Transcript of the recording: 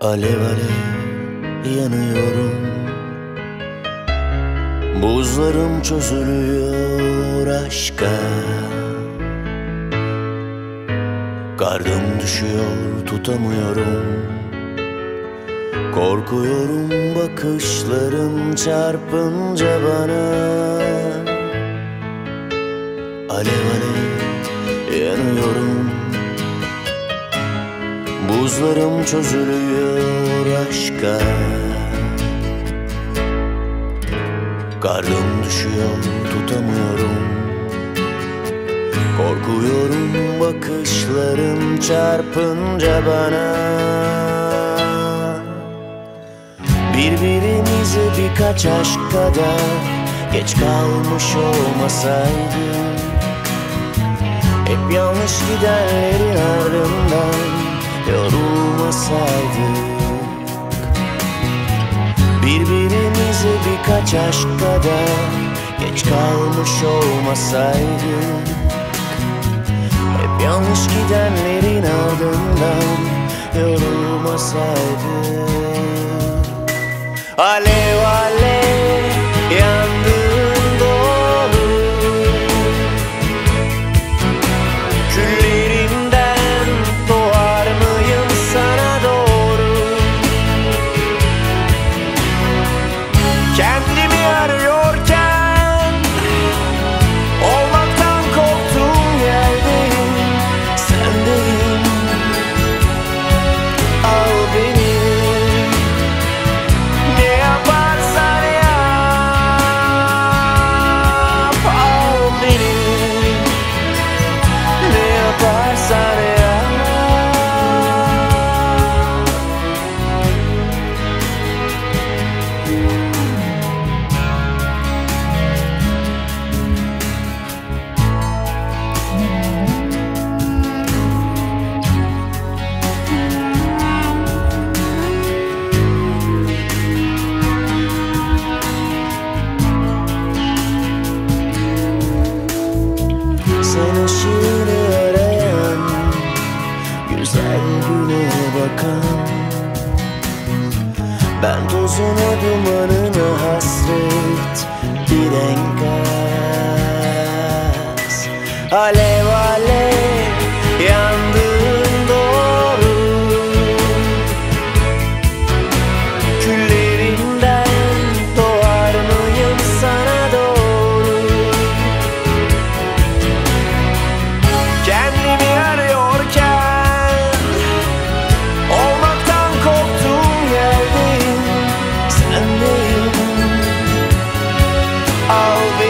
Alev alev yanıyorum. Buzlarım çözülüyor aşka. Kardım düşüyor tutamıyorum. Korkuyorum bakışların çarpınca bana. Alev alev yanıyorum Buzlarım çözülüyor aşka. Karnım düşüyor tutamıyorum. Korkuyorum bakışların çarpınca bana. Birbirimize birkaç aşk kadar Geç kalmış olmasaydık Hep yanlış gidenlerin ardından Yorulmasaydık Birbirimize birkaç aşk kadar Geç kalmış olmasaydık. Hep yanlış gidenlerin ardından Yorulmasaydık. Alev Ben tozuna dumanına hasret Bir enkaz Alev I'll be